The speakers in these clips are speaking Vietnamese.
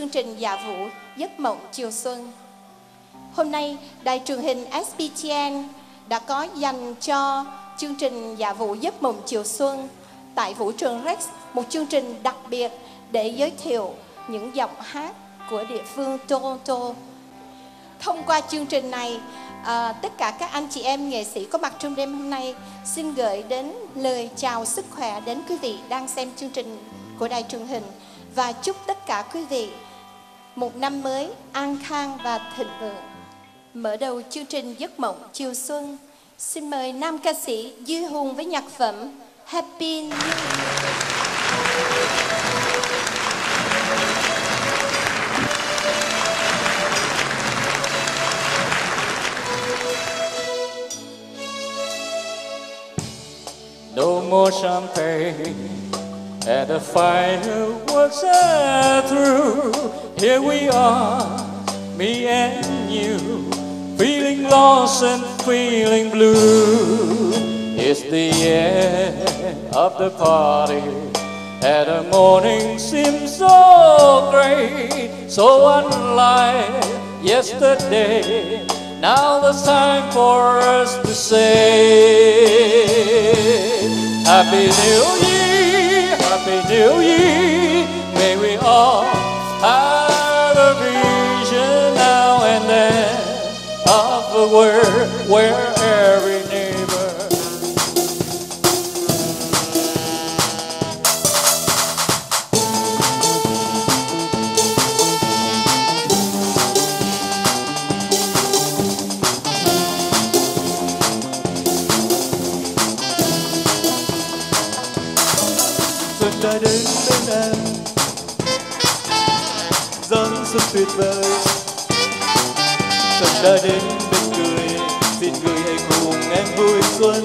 chương trình Dạ Vũ Giấc Mộng Chiều Xuân. Hôm nay, đài truyền hình SBTN đã có dành cho chương trình Dạ Vũ Giấc Mộng Chiều Xuân tại Vũ trường Rex một chương trình đặc biệt để giới thiệu những giọng hát của địa phương Toronto. Thông qua chương trình này, à, tất cả các anh chị em nghệ sĩ có mặt trong đêm hôm nay xin gửi đến lời chào sức khỏe đến quý vị đang xem chương trình của đài truyền hình và chúc tất cả quý vị một năm mới an khang và thịnh vượng. Mở đầu chương trình Giấc mộng chiều xuân, xin mời nam ca sĩ Duy Hùng với nhạc phẩm Happy New Year. No more champagne, and the fireworks are through. Here we are, me and you, feeling lost and feeling blue. It's the end of the party, and the morning seems so great, so unlike yesterday. Now the time for us to say Happy New Year, Happy New Year. May we all have of a world where every neighbor xuân đã đến bên em giáng xuân tuyệt vời xuân đã đến bên người xin người hãy cùng em vui xuân.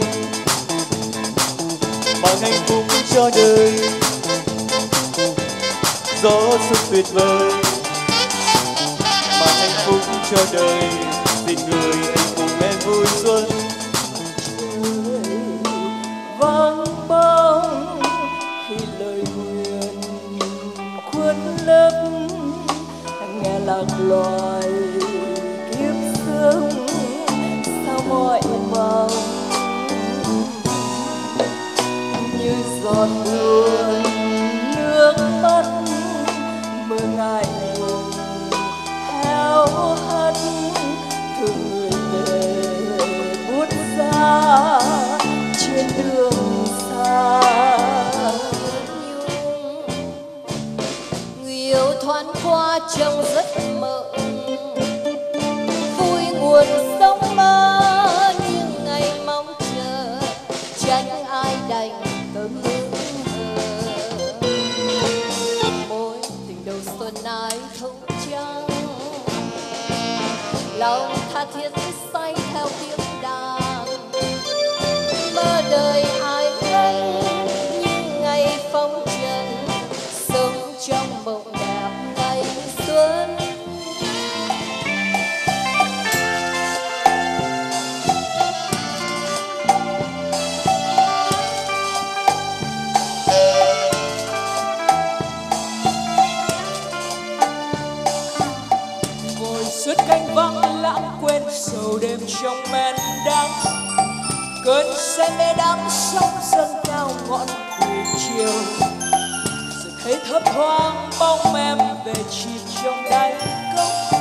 Mang hạnh phúc cho đời. Gió xuân tuyệt vời. Mang hạnh phúc cho đời. Xin người hãy cùng em vui xuân. Vang bóng khi lời nguyện khuất lấp, nghe lạc loài thương sao mọi màu như giọt buồn nước mắt mơ ngày ngùng, heo hắt thương người về buốt ra trên đường xa. Người yêu thoáng qua trong giấc mơ Lòng tha quên đêm trong men đắng cơn say mê đắm sóng dâng cao ngọn thủy chiều rồi thấy thấp thoáng bóng em về chìm trong đáy cốc.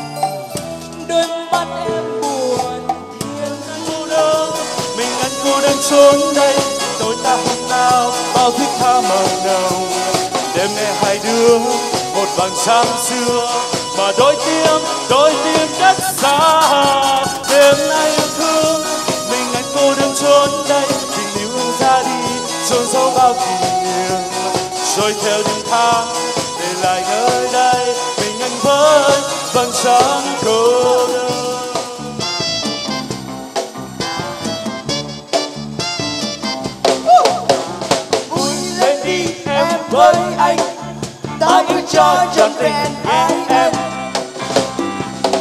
Đôi mắt em buồn thiêng cô đơn mình ăn cô đơn trốn đây, đôi ta hôm nào bao thức tha màu nồng. Đêm nay hai đứa, một vầng trăng xưa, mà đôi tim đôi tim rất xa đêm nay yêu thương mình anh cô đơn trốn đây tình yêu hương ra đi trốn sâu bao kỷ niệm. Rồi theo những tháng để lại nơi đây mình anh với vầng trăng cô đơn. Vui lên đi em với anh ta cứ cho trọn tình anh em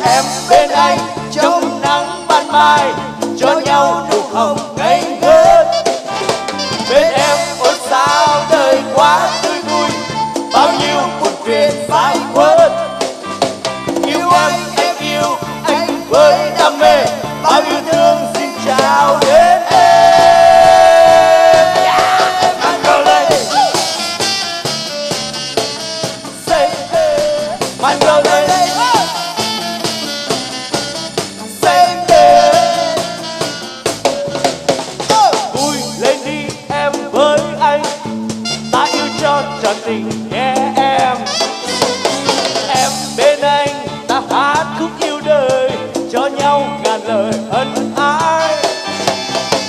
em. bên anh trong nắng ban mai, cho nhau nụ hồng ngây ngất. Bên em ôn sao đời quá tươi vui, bao nhiêu cuốn truyện phai quên. yêu anh, em yêu anh với đam mê, bao yêu thương xin chào đến em. Yeah. ăn cờ lên say mày cờ lên đời ân ái.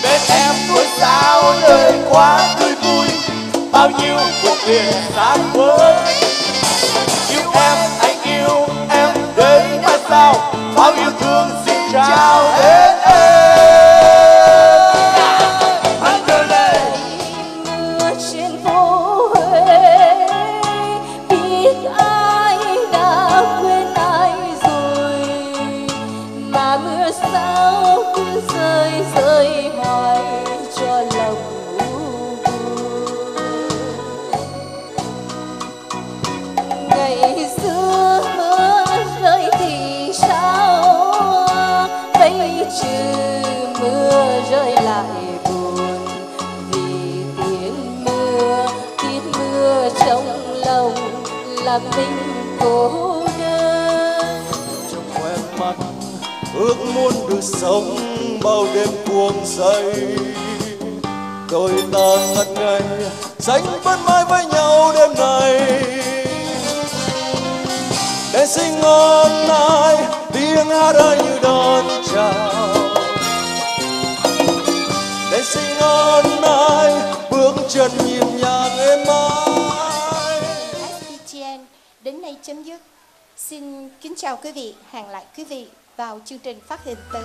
Bên em ngôi sao đời quá tươi vui. Bao nhiêu cuộc liền sáng mới là cô đơn. Trong khoe mắt, ước muốn được sống bao đêm cuồng say đôi ta ngất ngây, sánh vẫn mãi với nhau đêm nay. Để sinh ngon ai tiếng hát ơi như đòn chấm dứt. Xin kính chào quý vị, hẹn lại quý vị vào chương trình phát hình tới.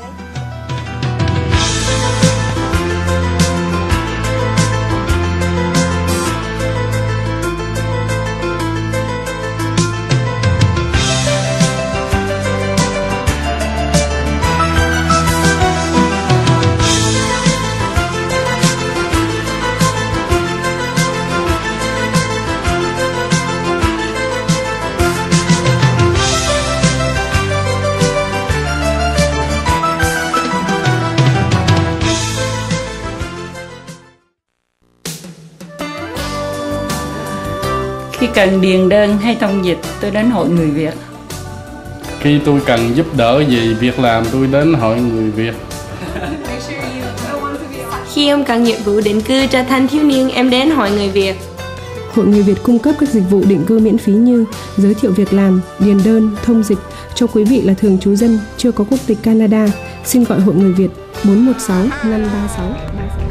Cần điền đơn hay thông dịch tôi đến hội người Việt khi tôi cần giúp đỡ gì việc làm tôi đến hội người Việt khi em cần nhiệm vụ định cư cho thanh thiếu niên em đến hội người Việt Hội người Việt cung cấp các dịch vụ định cư miễn phí như giới thiệu việc làm, điền đơn, thông dịch cho quý vị là thường trú dân chưa có quốc tịch Canada. Xin gọi Hội người Việt 416 536 36.